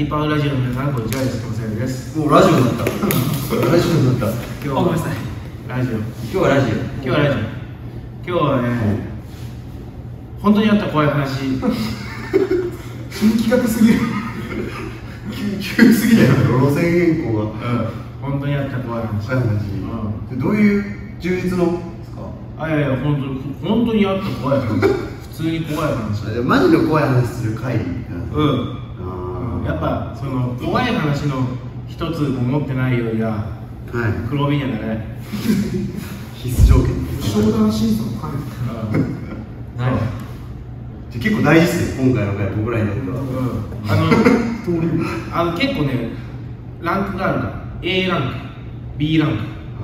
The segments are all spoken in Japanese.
リパーラジオの皆さんこんにちはですお世話です。もうラジオになった。ラジオになった。今 日あごめんなさい。ラジオ。今日はラジオ。今日はラジオ。今日はね本当にあった怖い話。新企画すぎる。急すぎだよ。路線変更が。うん。本当にあった怖い話。怖い話。うん。でどういう充実のですか？あいやいや本当に本当にあった怖い話。普通に怖い話。マジの怖い話する回。なんですねうんやっぱその怖い話の一つも持ってないよりははい。黒帯にはなれ。ない必須条件。商談審査も兼ねてはい。じゃあ結構大事ですね今回の回僕らにとっては。うん。あの あの結構ねランクがあるから A ランク B ランク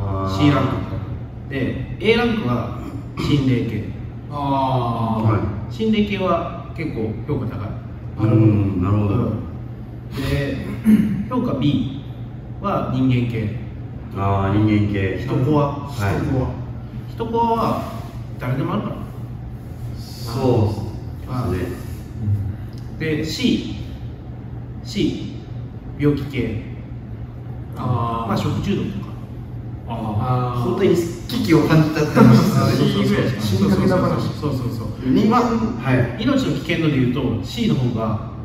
あー。C ランクで A ランクは心霊系。あは心霊系は結構評価高い。いうんなるほどで評価 B は人間系。ああ人間系。人コア。はい。人コア。人コアは誰でもあるから。そうですね。で C C 病気系。あまあ食中毒とか。あ本当に危機を感じたって話ですよね。そうそうそう人間はい。命の危険度でいうと C の方が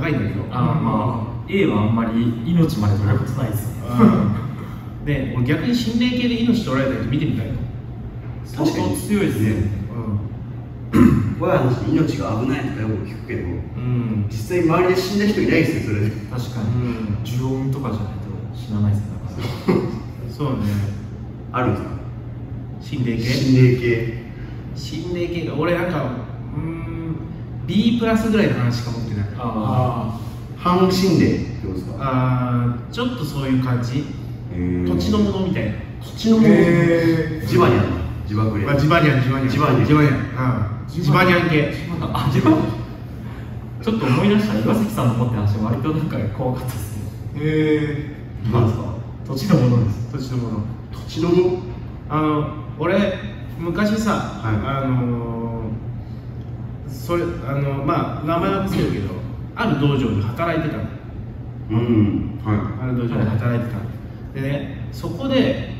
高いんだけどあまあ A はあんまり命まで取れることないですよ。ねうん。で俺逆に心霊系で命取られた人見てみたいの確かに。強いですね。怖い話で命が危ないとかよく聞くけどうん。実際周りで死んだ人いないですよそれで。確かに。うん。呪音とかじゃないと死なないですねだから。そうね。あるんですか？心霊系？心霊系。心霊系が俺なんか B プラスぐらいの話しか持ってない。あ半心霊ってことですか？あーちょっとそういう感じ。土地のものみたいな。土地のもの。へ地場にある地場くれまあ、ジバニャンジバニャン。ジバニャン。ジバニャン。うんジバニャン系。あ自分ちょっと思い出した。岩崎さんの持ってる話割となんか怖かったですね。えなんですか？土地のものです。土地のもの。土地のもの？あの俺昔さ、はい。あのーそれあのまあ名前は伏せるけどある道場で働いてたの。うんはある道場で働いてたの。でねそこで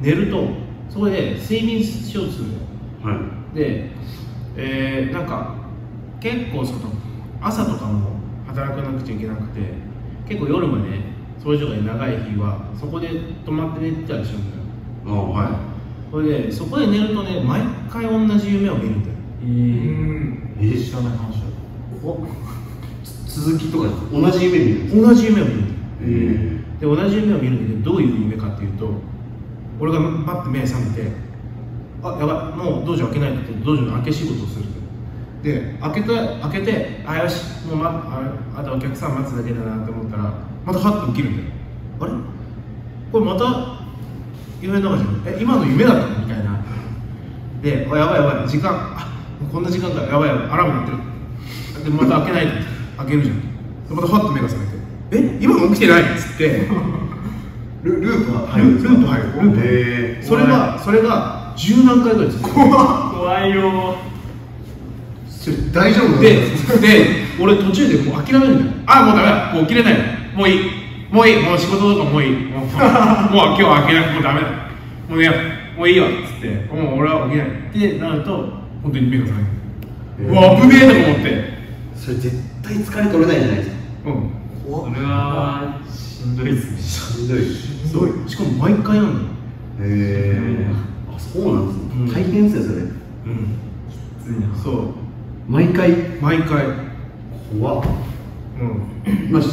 寝るとそこで睡眠しようとするのよ。い。はで、えーなんか結構その朝とかも働かなくちゃいけなくて結構夜までそういう人が長い日はそこで泊まって寝てたりするんだよ。いあはい。それでそこで寝るとね毎回同じ夢を見るんだよ。えー、うんえ知らない話だ続きとか同じ夢見る同じ夢を見るえで同じ夢を見るんだけどどういう夢かっていうと俺がパッて目覚めてあやばいもう道場開けないとって道場の開け仕事をするで開けて開けてあよしもう、ま、ああとお客さん待つだけだなって思ったらまたハッと起きるんだよ。あれ？これまた夢の中じゃん。え今の夢だったの？みたいな。であやばいやばい時間。あこんな時間かやばいやばいアラーム鳴ってる。でまた開けないと。開けるじゃん。でまたハッと目が覚めて。え今の起きてないっつって。ルループはループループ入る。ループへそれがそれが十何回ぐらい続く怖いよ。それ大丈夫でで俺途中でもう諦めるんだよ。あもうダメだ。もう起きれないもういい。もういい。もう仕事とかもういい。もうもう今日は開けないもうダメだ。もうねもういいわっつって。もう俺は起きない。ってなると本当に目が覚めるうわ危ねえとか思って。それ絶対疲れ取れないじゃないですか。うん。それはしんどいですね。しんどい。へすごい。しかも毎回なんだよ。えあそうなんですね、うん。大変ですよそれ。うん。きついな。そう。毎回？毎回。怖っ。うん。まあし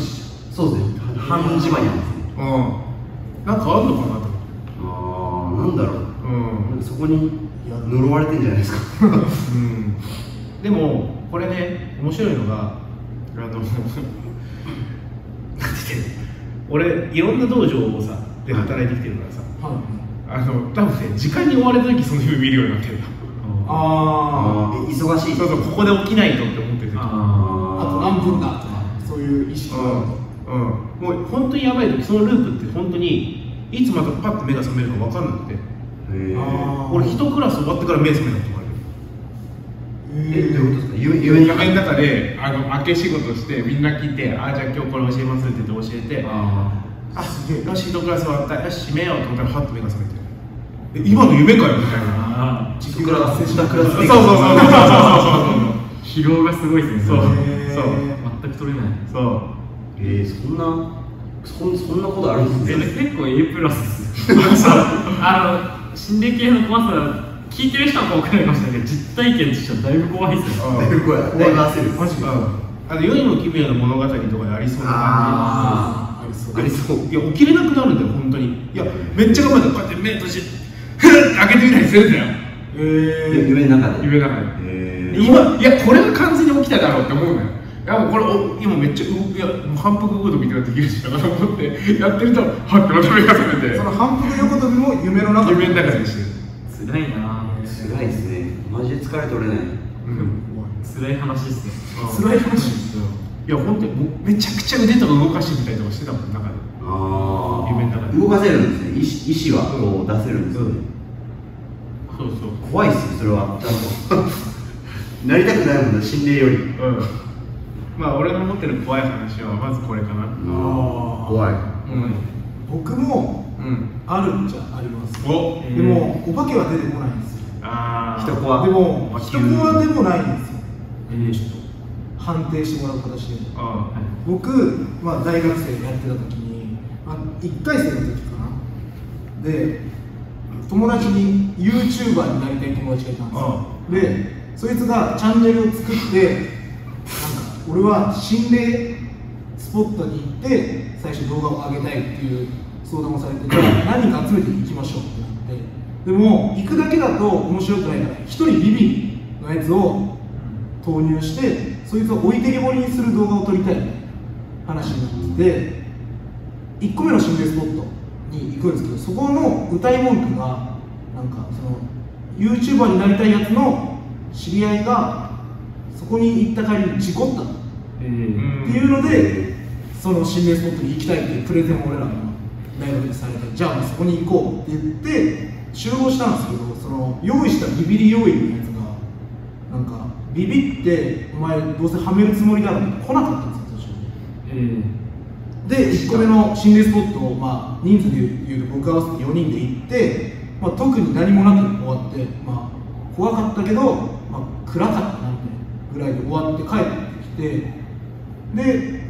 そうですね。半地場にあるんですね。うん。なんかあるのかなと。ああなんだろう。うん。なんかそこに呪われてんじゃないですか。うん。でもこれね面白いのがあのなんて言って俺いろんな道場をさで働いてきてるからさ、はい。あの多分ね時間に追われた時その夢見るようになってるんだ。あえ忙しいそうそうここで起きないとって思ってる時あああと何分だとかそういう意識が。あるとうん、うん、もう本当にやばい時そのループって本当にいつまたパッと目が覚めるか分かんなくて俺一クラス終わってから目覚めたこともある。えどういうことですか？夢夢の中であの明け仕事してみんな来てあじゃあ今日これ教えますって言って教えてああすげえよし一クラス終わったよし閉めようと思ったらハッと目が覚めて。え今の夢かよみたいな。あ地球からセスナクラスそうそうそうそうそう疲労がすごいですね。そう。そう。全く取れない。そう。そうえー、そんなそんそんなことあるんですえね結構 A プラスです。あの心霊系の怖さ聞いてる人は怖くなりましたけど実体験としてはだいぶ怖いですようん。だいぶ怖い。だい。ぶ焦るマジかあの世にも奇妙な物語とかでありそうな。あありそう。ありそう。感じいや起きれなくなるんだよ本当に。いやめっちゃ頑張ってこうやって目閉じてふっ開けてみたりするんだよえ夢の中で。夢の中で。えー、今いやこれは完全に起きただろうって思うのよ。いやもうこれお今めっちゃ動くいやもう反復横跳びとかできるしとかと思って やってるとはってまた目が覚めてその反復横跳びも夢の中夢の中でしてる。辛いな辛いですね。マジで疲れ取れない。うん。辛い話ですね。辛い話。いや本当にもうめちゃくちゃ腕とか動かしてみたりとかしてたもん中で。ああ夢の中で。動かせるんですね。意志意志はこう出せるんですね、そうそう怖いっすねそれは。ちゃんとなりたくないもんね心霊より。うんまあ俺の持ってる怖い話はまずこれかな。あー。怖い。うん。僕もうん。あるんじゃあります。お。でもお化けは出てこないんですよ。あー。人怖でもまあ人怖でもないんですよ。えー、ちょっ判定してもらう形で。あ僕、まあ、大学生やってた時に、まあ、1回生の時かな。で友達に YouTuber になりたい友達がいたんですよ。でそいつがチャンネルを作って俺は心霊スポットに行って最初動画を上げたいっていう相談をされてじゃあ何か集めていきましょうってなって。でも行くだけだと面白くないから一人ビビのやつを投入してそいつを置いてけぼりにする動画を撮りたい。みたいな話になってて1個目の心霊スポットに行くんですけどそこの歌い文句がなんかその YouTuber になりたいやつの知り合いがそこに行った帰りに事故ったのっていうのでその心霊スポットに行きたいっていうプレゼンを俺らが大学でされてじゃあそこに行こうって言って集合したんですけどその用意したビビり要員のやつがなんかビビってお前どうせはめるつもりだろって来なかったんですよ途中にえーで1個目の心霊スポットを、まあ、人数で言うと僕合わせて4人で行って、まあ、特に何もなく終わって、まあ、怖かったけど、まあ、暗かったなみたいなぐらいで終わって帰ってきてで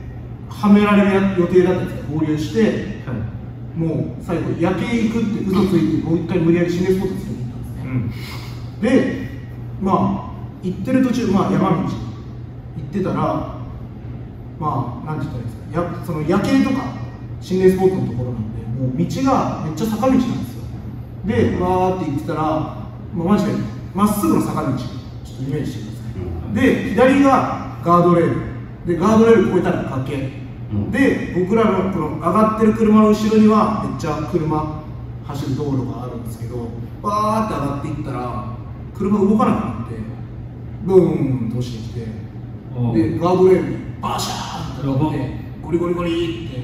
はめられる予定だったんです合流してはい。もう最後夜景行くって嘘ついてもう一回無理やり心霊スポット作りに行ったんですね、うん。でまあ行ってる途中、まあ、山道行ってたらまあなんて言ったらいいですか。やその夜景とか心霊スポットのところなんでもう道がめっちゃ坂道なんですよ。でわーって行ってたら、まあ、マジでまっすぐの坂道ちょっとイメージしてください、で左がガードレールでガードレール越えたら崖、うん。で僕らのこの上がってる車の後ろにはめっちゃ車走る道路があるんですけどバーって上がっていったら車動かなくなってブーンと落ちてきてでガードレールにバシャーンってなってゴリゴリゴリって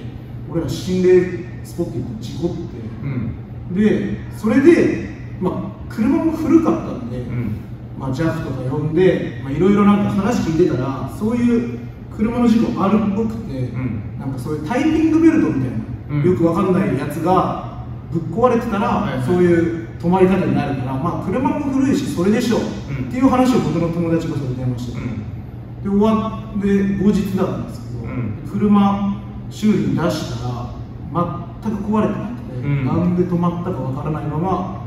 俺ら心霊スポット行って事故ってうん。でそれでまあ車も古かったんで、うん。まあ、JAF とか呼んでまあいろいろなんか話聞いてたらそういう車の事故あるっぽくて、ん。なんかそういうタイピングベルトみたいな、うん。よくわかんないやつがぶっ壊れてたら、はいはい。そういう止まり方になるからまあ車も古いしそれでしょう、うん。っていう話を僕の友達がそれで電話してで終わって後日だったんですけど、うん。車修理に出したら全く壊れてなくて、うん。なんで止まったかわからないまま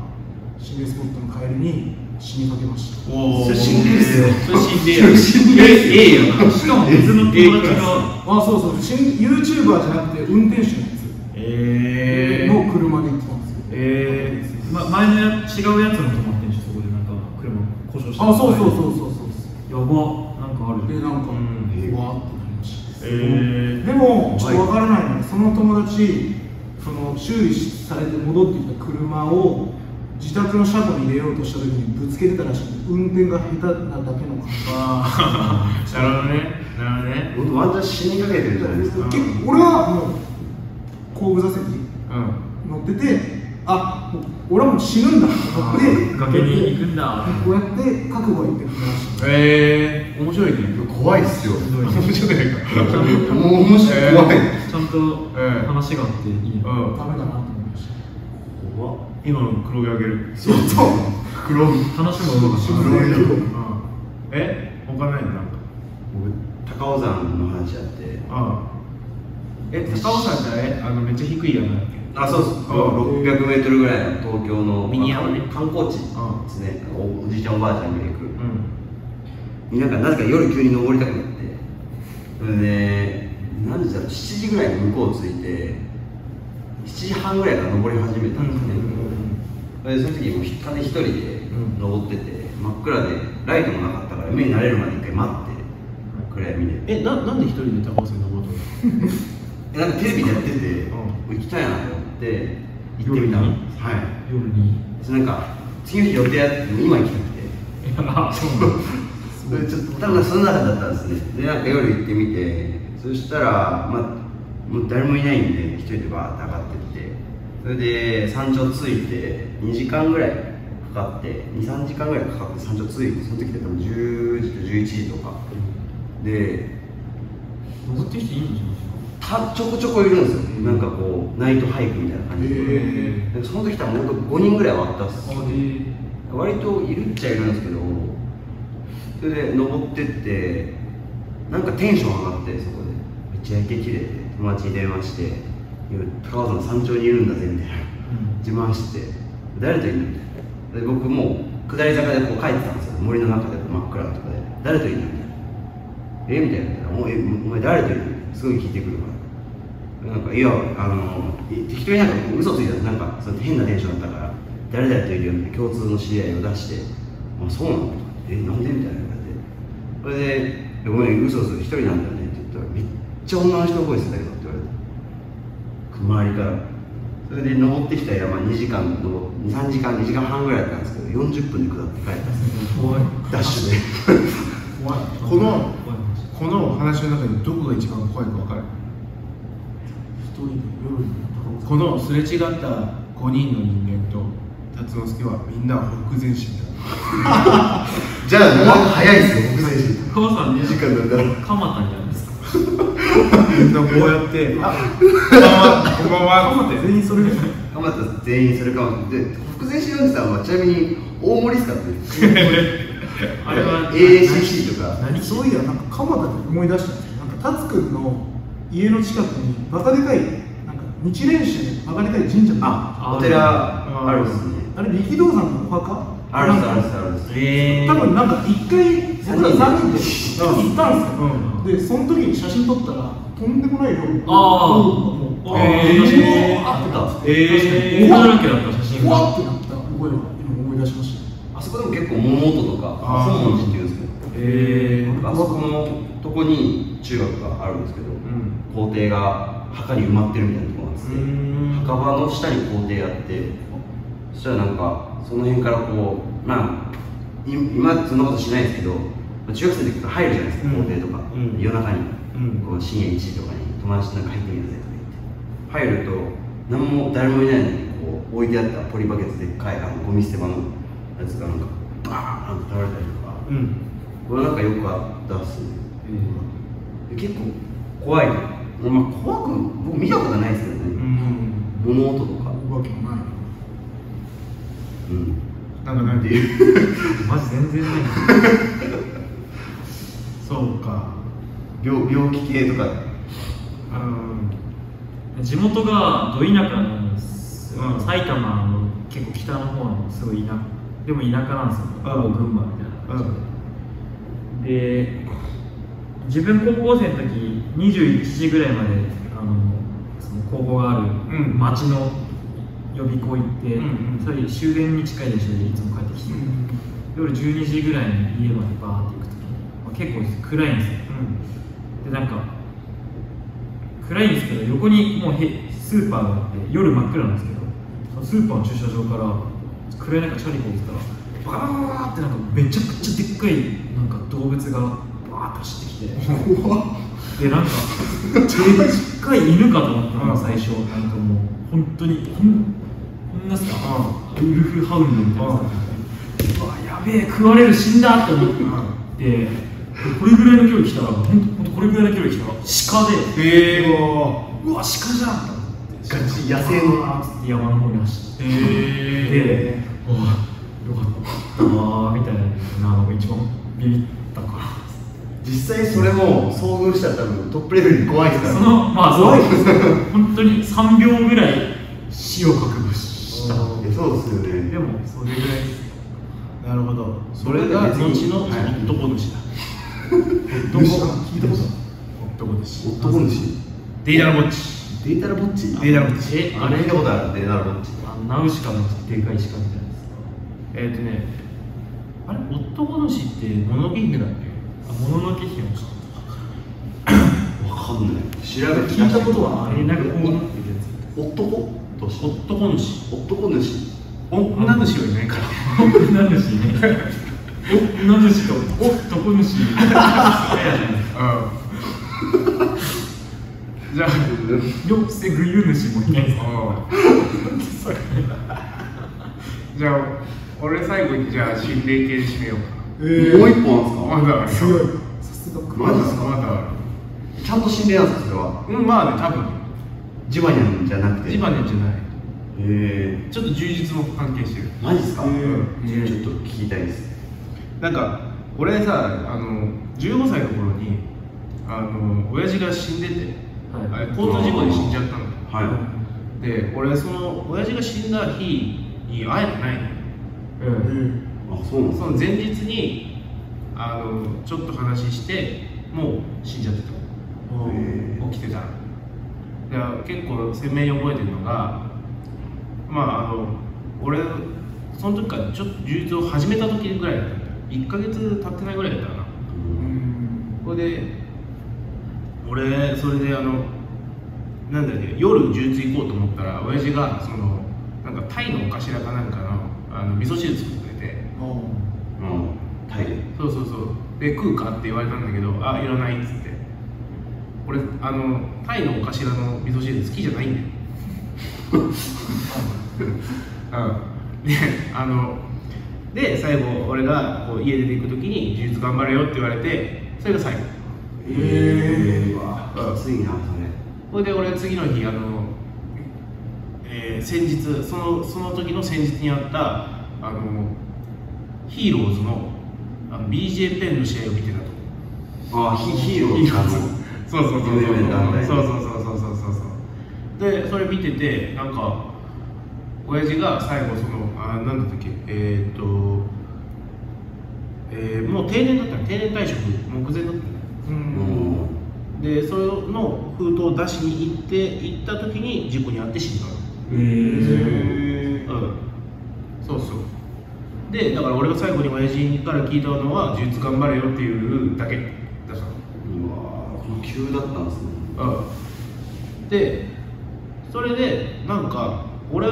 心霊スポットの帰りに死にかけました。おそれ心霊っすよ。それ心霊や心霊えええやな。しかも別の友達が。あそうそう。しん YouTuber じゃなくて運転手のやえー。つの車で行ってたんですよ。えー。ま、前のや違うやつの止まってんでしょそこでなんか車故障してあそうそうそうそうそうやば。なんかあるでなんか、うん。うわーってなりました。えー。でもちょっとわからないので、その友達その修理されて戻ってきた車を自宅の車庫に入れようとした時にぶつけてたらしくて運転が下手なだけの感あーなるほどね。なるほどね。僕ワンチャン死にかけてるじゃないですか？結構俺はもう後部座席うん。乗っててあ俺はもう死ぬんだ。と思って崖に行くんだ。こうやって覚悟を言ってくれましたええー、面白いね。怖いっすよ。面白いかもう面白い。怖い。ちゃんとええ話があっていいね。うん。ダメだなと思いました。怖っ今の黒毛あげる。そうそう。黒い話もうまかった黒い色うんえ他ないのなんか僕高尾山の話あって。ああ。え高尾山ってあのめっちゃ低い山だっけ？あそうですうん600メートルぐらいの東京のミニ山ね観光地うんですね。おおじいちゃんおばあちゃんが行く。うん。なんかなぜか夜急に登りたくなって。それで何時だろう？7時ぐらいに向こう着いて7時半ぐらいから登り始めたんですね、でその時もう一人一人でん。登ってて、真っ暗でライトもなかったから目に慣れるまで一回待って暗闇で。えななんで一人で高尾山登るの？えなんかテレビでやってて、う行きたいなと思って行ってみた夜に？はい。夜に？なんか次の日予定やって今行きたくて。あそう ちょっと多分その中だったんですね。でなんか夜行ってみてそしたらまあもう誰もいないんで一人でバーって上がってって。それで山頂着いて2時間ぐらいかかって23時間ぐらいかかって山頂着いてその時って多分10時と11時とか。で登ってる人いいんじたちょこちょこいるんですよ、なんかこうナイトハイクみたいな感じで、その時多分本当5人ぐらいはあったっす。割といるっちゃいるんですけどそれで登ってってなんかテンション上がってそこで。めっちゃ夜景綺麗で友達に電話して「今高尾山の山頂にいるんだぜ」みたいな。自慢して「誰といるの?」みたいな。で僕もう下り坂でこう帰ってたんですよ。森の中で真っ暗なとこで「誰といるの?」みたいな「えみたいな「おえお前誰といるの?」すごい聞いてくるから。なんかいやあのい適当になんか嘘ついた。なんかその変なテンションだったから。誰々といるよって共通の知り合いを出して「あそうなの?」えなんで?」みたいな言われてそれで「ごめん嘘嘘一人なんだよちゃ女の人ボイスだけど」って言われて周りから。それで登ってきた山2時間登23時間2時間半ぐらいだったんですけど40分で下って帰ったんですよ。怖いダッシュで。怖い。このこの話の中にどこが一番怖いか分かる？一人で夜にこのすれ違った5人の人間と辰之助はみんな北前進だ。じゃあ早いですよ僕選手高尾山2時間だったら蒲田にあるんですか？こうやって「あ。こんばんはこんばんは」って。全員それ蒲田全員それかも。で福前四四さんはちなみに大盛りっすかって あれは AACC とか何そういやなんか蒲田で思い出した。んですよなんか達くんの家の近くにバカでかいなんか日蓮宗でバカでかい神社があお寺あるんですね。あれ力道山のお墓？あるんですあるんですある多分なんか一回僕ら3人で行ったんですよ、うん。でその時に写真撮ったらとんでもない量ああー。えあってたえ大だらけだった写真怖がってなった覚えは今思い出しましたあそこでも結構桃音とかあー本門寺っていうんですけどえあそこのとこに中学があるんですけど、ん校庭が墓に埋まってるみたいなところなんですね墓場の下に校庭あってそしたらなんかその辺からこうまあい今そんなことしないですけどまあ中学生の時とか入るじゃないですか、うん。校庭とか、うん。夜中に、うん。こう深夜1時とかに友達となんか入ってみるぜとか言って。入ると何も誰もいないのにこう置いてあったポリバケツでっかいあのゴミ捨て場のやつがなんかバーンって倒れたりとか、うん。これなんかよくあったっすね、結構怖い、まあ、怖く僕見たことないですけどうね、ん。物音とか、わけもないうん、なんかなんっていう。マジ全然ない。そうか。病病気系とか。うん地元がど田舎なんですよ、うん。埼玉の結構北の方のすごい田でも田舎なんですよ、うん。群馬みたいな感じで、で自分高校生の時21時ぐらいまであのその高校があるうん。町の予備校行って、うんうん。それ終電に近い電車でいつも帰ってきて、夜12時ぐらいに家までバーって行く時に、まあ、結構暗いんですよ。でなんか暗いんですけど横にもうへスーパーがあって夜真っ暗なんですけどそのスーパーの駐車場から暗い中チャリこいてたらバーってなんかめちゃくちゃでっかいなんか動物がバーって走ってきてでなんか でっかい犬かと思ったのうん最初。なんかもう本当にほんんなさウルフハウンドみたいなさうわやべえ食われる死んだと思って。これぐらいの距離来たらほんとほんとこれぐらいの距離来たら鹿で。へえ。うわ鹿じゃんガチ野生の山の方に走って。へえ。で、およかった。わーみたいな。のが一番ビビったか。ら実際それも遭遇したら多分トップレベルに怖いですから。そのまあそう本当に3秒ぐらい死を覚悟しそうですよね。でもそれぐらいですなるほど。それが後の男主だ男聞いたこと男主男主デイダラボッチデータラボッチ。デイダラボッチえあれ聞いたことある。データラボッチ。あナウシカのでかい鹿みたいなえっ、とねあれ？男主って物のけ姫だっけ？あもののけ姫の わかんない。調べて。聞いたことはある。あれなんかこうなってるやつ。男？どうし男主。男主。女主はいないから。女主ね。女主と男主。じゃあよせぐゆ主もいないですじゃあ俺最後にじゃあ心霊系で締めようか。えもう一本あるんまだあるすがマジっすかまだあですかちゃんと心霊なんですかそれは？るうんまあね多分ジバニャンじゃなくて？ジバネじゃない。へちょっと充実も関係してる。えマジっすか、へちょっと聞きたいです。なんか俺さあの15歳の頃にあの親父が死んでて、はい。交通事故で死んじゃったの。はで俺その親父が死んだ日に会えてないのうん。いあそうその前日にあのちょっと話してもう死んじゃってたへ起きてたらだから結構鮮明に覚えてるのがまああの俺その時からちょっと充実を始めた時ぐらいだったんだよ。1ヶ月経ってないぐらいだったかな。これで俺それであのなんだっけ夜充実行こうと思ったら親父がそのなんかタイのお頭かなんかのあの味噌汁作ってくれて。うん。タイで。そうそうそう。で食うかって言われたんだけどあいらないっつって俺あのタイのお頭の味噌汁好きじゃないんだよ。うん。であので最後俺がこう家出て行く時に「呪術頑張れよ」って言われてそれが最後。えうわきついなそれ。それで俺次の日あの、えー先日そのその時の先日にあったあのヒーローズのあの BJ ペンの試合を見てたと。あヒヒーローズそうそう。そうそうそうそうそうそうそうでそれ見ててなんか親父が最後そのあなんだったっけえーっとえーもう定年だった定年退職目前だったうんでその封筒を出しに行って行った時に事故に遭って死んだのへえうんそうそうでだから俺が最後に親父から聞いたのは「呪術頑張れよ」っていうだけ。急だったんですね。うん。でそれでなんか俺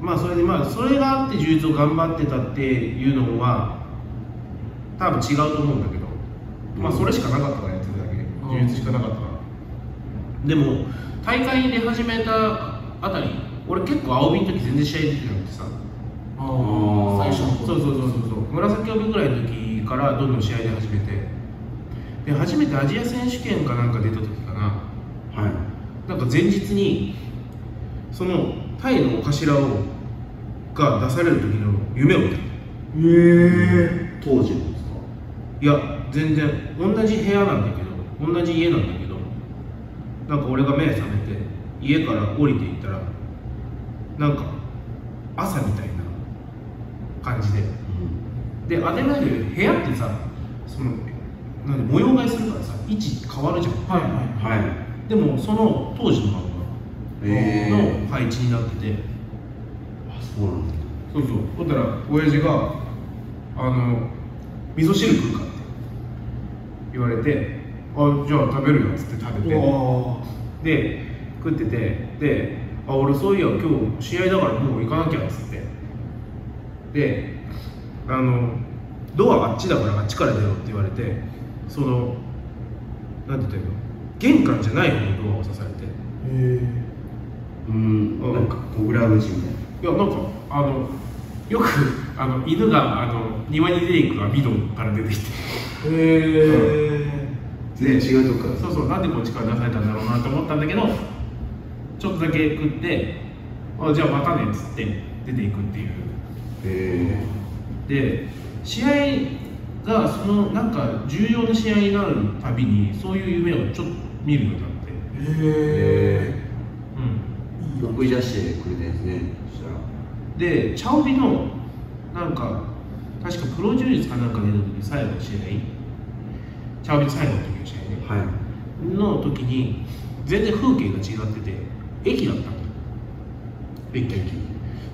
まあそれでまあそれがあって充実を頑張ってたっていうのは多分違うと思うんだけどまあそれしかなかったからやってるだけ。充実しかなかったから。でも大会に出始めたあたり俺結構青瓶の時全然試合出てなくてさ。あー。あ最初のそうそうそうそうそう。紫帯ぐらいの時からどんどん試合で始めてで初めてアジア選手権かなんか出た時かな。はい。なんか前日にそのタイのお頭をが出される時の夢を見た。へえ。当時のですか？いや全然同じ部屋なんだけど同じ家なんだけどなんか俺が目覚めて家から降りていったらなんか朝みたいな感じで。で当てられる部屋ってさそのなんで模様替えするからさ位置変わるじゃん。はいはいはい。でもその当時のままえの配置になってて、あそうなんだ。そうそう。ほったら親父が「あの味噌汁食うか?」って言われて「あじゃあ食べるよ」っつって食べて。おで食っててで「あ俺そういや今日試合だからもう行かなきゃ」っつって。であの「ドアあっちだからあっちから出ろ」って言われてそのなんて言ったらいいの？玄関じゃない方のドアを刺されて。へうんうん。なんか小倉口みたいいやなんかあのよくあの犬があの庭に出ていく網戸から出てきて。へえ全然違うとこから。そうそうなんでこっちから出されたんだろうなと思ったんだけどちょっとだけ食ってあじゃあまたねっつって出ていくっていう。へで試合がそのなんか重要な試合になるたびにそういう夢をちょっと見るようになって。へうん。え送り出してくれたやつね。そしたらでチャオビのなんか確かプロ充実かなんか出た時最後の試合。チャオビ最後の時の試合ね。はい。の時に全然風景が違ってて駅だったの。駅。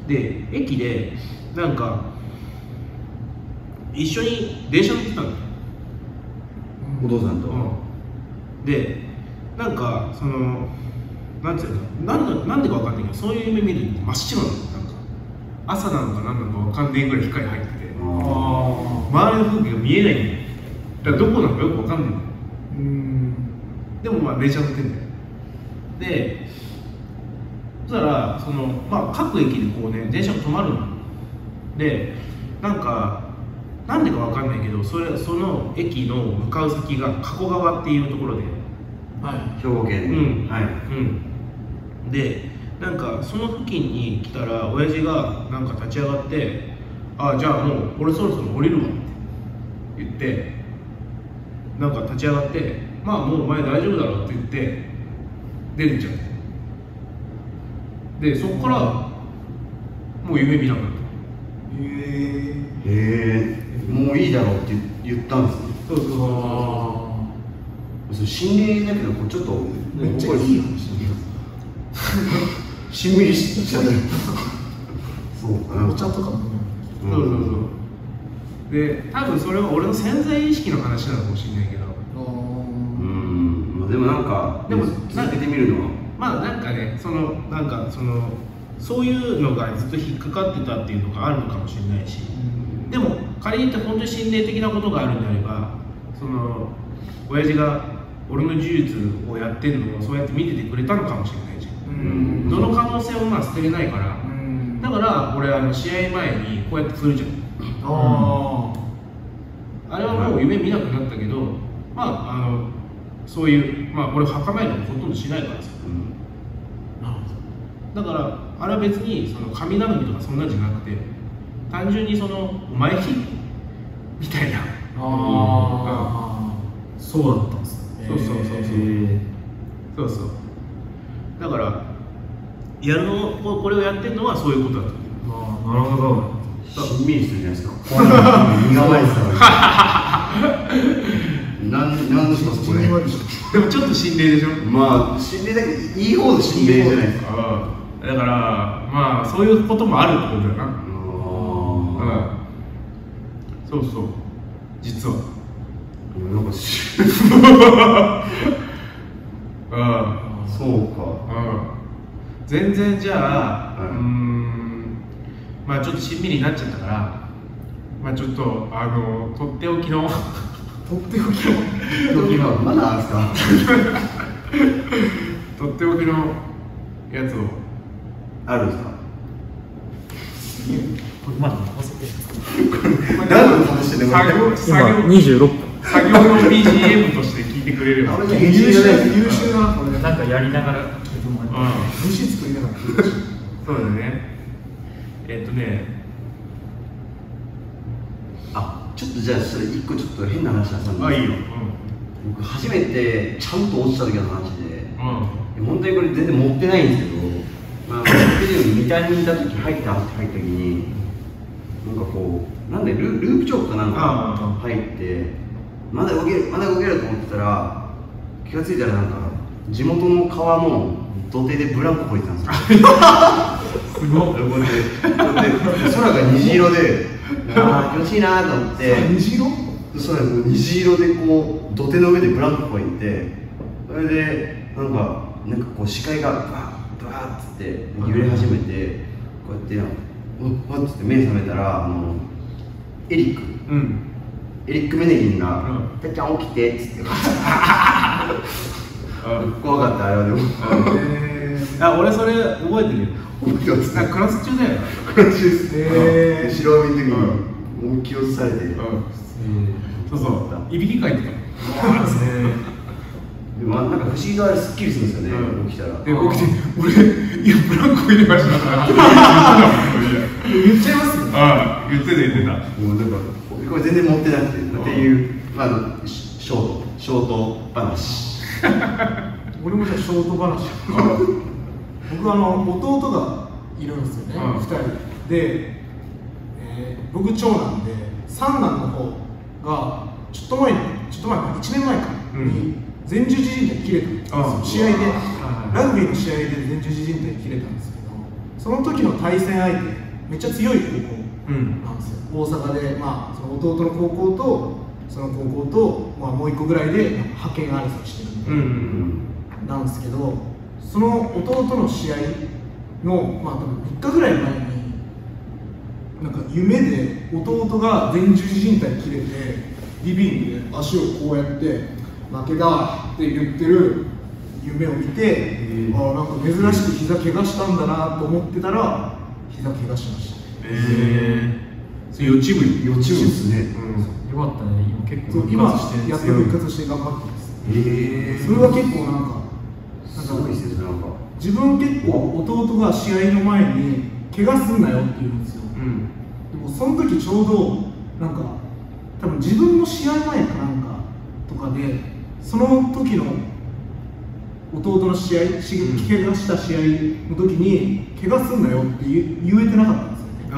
で駅でなんか一緒に電車乗ってたの。お父さんと、うん、でなんかそのなんていうの？なんだなんでかわかんないけどそういう夢見ると真っ白なの。なんか。朝なのか何なのかわかんないぐらい光入ってて。あ周りの風景が見えない。んだよだからどこなのかよくわかんない。んだようん。でもまあ電車乗ってんだよ。でそしたらその、まあ、各駅でこうね電車が止まるの。でなんかなんでかわかんないけどそれその駅の向かう先が加古川っていうところで。はい。兵庫県。うん。はい。うん。でなんかその付近に来たら親父がなんか立ち上がって「あじゃあもう俺そろそろ降りるわ」って言ってなんか立ち上がって「まあもうお前大丈夫だろ」って言って出てっちゃってでそこからもう夢見なくなっへえへえもういいだろうって言ったんですそうそう。そう。あそれ心霊だけどこうちょっとーめっちゃいい話しんみりしちゃったそうかな。お茶とか。もねそうそうそうで多分それは俺の潜在意識の話なのかもしれないけど。あうん。まあでもなんかでも続けてみるのは。まあなんかねそのなんかそのそういうのがずっと引っかかってたっていうのがあるのかもしれないし。ーでも仮に言って本当に心霊的なことがあるんであればその親父が俺の呪術をやってるのをそうやって見ててくれたのかもしれないじゃうん。んどの可能性もまあ捨てれないから。うん。だから俺あの試合前にこうやって振るじゃん。ああれはもう夢見なくなったけどまああのそういうまあ俺墓参りもほとんどしないからさ。だからあれは別にその神頼みとかそんなんじゃなくて単純にそのお前日みたいな。ああそうだったんですね。そうそうそうそう。へそうそう。だからやるのここれをやってるのはそういうことだと。ああなるほど。しんみりするじゃないですか。怖いな苦笑いさなんなんですかそれ？じんわりしでもちょっと心霊でしょ？まあ心霊だけどいい方の心霊じゃないですか。だからまあそういうこともあるってことだな。あうん。そうそう。実は。ーなんかしうん。そうか。うん。全然じゃあ、はいうーん。まあちょっとしんみりになっちゃったから。まあちょっとあのとっておきの。とっておきの。時はまだあるんですか。とっておきのやつを。あるんですか？まだ残せて何の話してんの？作業作今業26分作業の BGM として聞いてくれれば。うんあれ優秀な優秀なこれなんかやりながら。聞いてもらって虫作りながら。そうだね。えっとね。あちょっとじゃあそれ一個ちょっと変な話挟んで。あいいよ。僕初めてちゃんと落ちた時の話で。うん。うん本当にこれ全然持ってないんですけど、まあ、ビデオに三谷にいた時入った入った時になんかこうなんでルループチョークかなんかあ入ってまだ動けるまだ動けると思ってたら気がついたらなんか地元の川の土手でブランコこいてたんですよ。すごい。空が虹色で ああ気持ちいいなと思って。虹色？そう虹色でこう土手の上でブランコこいてそれでなんかなんかこう視界がバーッバーッつって揺れ始めてこうやってうわっつって目覚めたらあのエリック。うんエリック・メネギンがうん「てっちゃん起きて」っつって。あ怖かったあれはでも。えあ俺それ覚えてるよ。覚えて。ますクラス中だよ。クラッシュですへー白帯の時に思いっきり落とされて、うん。そうそう。いびきかいてた。でもなんか不思議とあれすっきりするんですよね、うん。起きたら。で起きて俺いやブランコ入れました 言っちゃいますよ。ねああ言ってた言ってた。もうなんかこれ全然持ってなくて、っていう、まあ、あのシショートショート話。俺もじゃあショート話。僕あの弟がいるんですよね、うん。2人。で、えー僕長男で三男の方がちょっと前にちょっと前か1年前かに前十字靭帯切れたんですよ、うん。試合で。はいラグビーの試合で前十字靭帯切れたんですけどその時の対戦相手めっちゃ強い高校うん。なんですよ。大阪で、まあ、その弟の高校とその高校と、まあ、もう一個ぐらいで派遣争いしてるみたいな、うんうんなんですけどその弟の試合の、まあ、多分3日ぐらい前になんか夢で弟が前十字靭帯切れてリビングで足をこうやって「負けだ」って言ってる夢を見て、ああなんか珍しく膝怪我したんだなと思ってたら膝怪我しました。ええそれ予知夢予知夢ですね。うん。よかったね。今結構今やっと復活して頑張ってます。ええそれは結構なんかなんすごいですねなんか。自分結構弟が試合の前に怪我すんなよって言うんですよ。うん。でもその時ちょうどなんか多分自分の試合前かなんかとかでその時の弟の試合しうん。怪我した試合の時に怪我すんなよって言言えてなかったんですよね。あ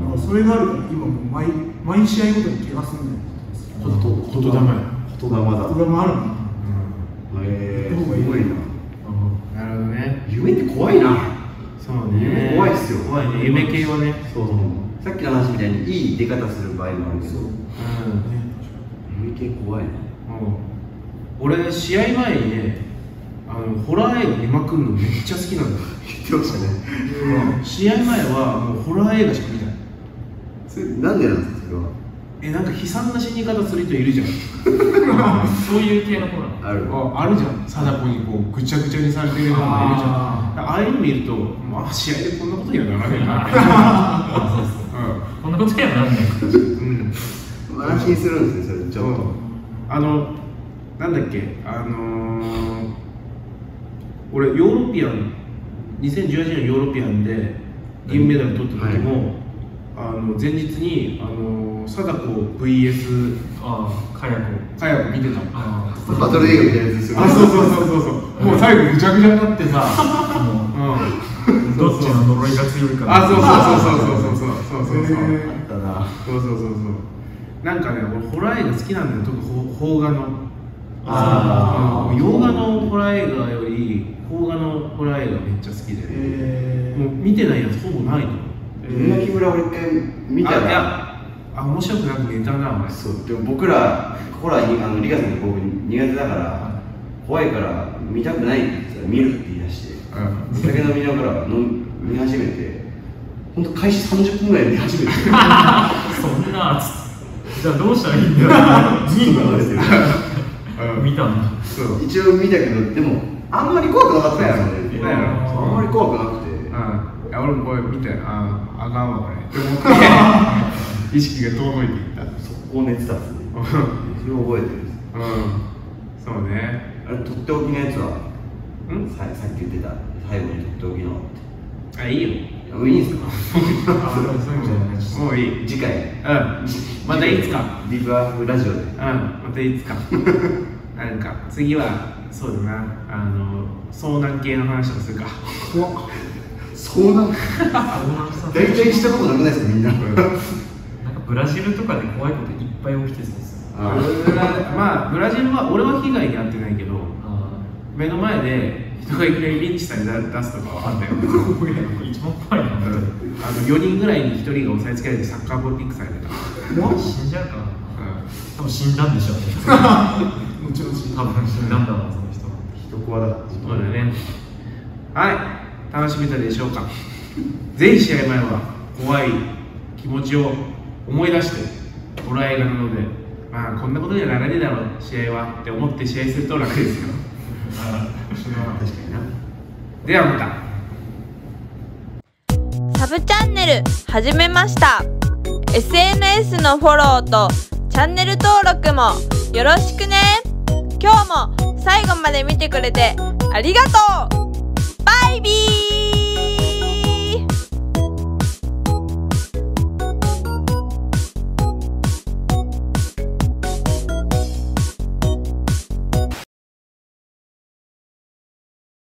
だからそれがあるから今もう毎毎試合ごとに怪我すんなよって言ってます。あ言霊。や言霊だ。それもあるなへえどこがいい。すごいな。なるほどね。夢って怖いな。そうね。怖いっすよ。怖いね。夢系はね。そうそう。さっきの話みたいにいい出方する場合もあるけど。うん。夢系怖いな。もう俺試合前にねあのホラー映画見まくるのめっちゃ好きなんだ。よ言ってましたね。試合前はもうホラー映画しか見ない。それなんでなんですかそれは？えなんか悲惨な死に方する人いるじゃん。そういう系のホラーある。ああるじゃん。貞子にこうぐちゃぐちゃにされてるのがいるじゃん。あああいうの見るとまあ試合でこんなことにはならねえなあそうそうこんなことやならない。うん、うん、安心するんですねそれちょっと。あのなんだっけ？あのー、俺ヨーロピアン2018年ヨーロピアンで銀メダル取った時も、あの前日にあのー貞子 VS ああカヤコ。カヤコ見てた。バトル映画みたいなやつですよね。あそうそうそうそうそう。もう最後ぐちゃぐちゃになってさ。うん。うどっちの呪いが強いかあそうそうそうそうそうそうそうそうそう。へあったなそうそうそうそう。なんかね俺ホラー映画好きなんだよ。特に邦画のあうん。洋画のホラー映画より邦画のホラー映画めっちゃ好きで、えもう見てないやつほぼないと思う。夢の木村俺一回見たあいらやあ面白くなく寝たなお前。そうでも僕らホラーにあのリカさんと僕苦手だから怖いから見たくないって言ったら見るって言い出して。うん。酒飲みながら飲み見始めて本当開始30分ぐらいで見始めて。そんなじゃあどうしたらいいんだよ ずっと流れてる。うん見たんだそう一応見たけどでもあんまり怖くなかったんですよね。あんまり怖くなくて。う俺もこれ見てああかんわこれって思って意識が遠のいていった。速攻寝てたんですね。うそれを覚えてるんですん。そうね。あれとっておきのやつは？ん？ささっき言ってた最後にとっておきのって。あいいよ。いいんですか？もういい。次回。うん。またいつか。ディープアップラジオで。うん。またいつか なんか次はそうだな。あの遭難系の話をするか。怖っそうなん大体したことなくないですかみんな。なんかブラジルとかで怖いこといっぱい起きてそうです。あブラまあブラジルは俺は被害に遭ってないけどあ目の前で人がいきなりリンチされ出すとかはあったよ。あ一番怖いなあの4人ぐらいに1人が押さえつけられてサッカーボールキックされてた、怖っ死んじゃうかな。う多分死んだんでしょうね もちろん多分死んだんだわその人。は人コアだん、そうだね。はい。楽しめたでしょうか。ぜひ試合前は怖い気持ちを思い出してホラー映画なのでまあこんなことにはならねえだろう試合はって思って試合すると楽ですよ。確かにな。ではまた。サブチャンネル始めました。SNS のフォローとチャンネル登録もよろしくね今日も最後まで見てくれてありがとう。バイビー。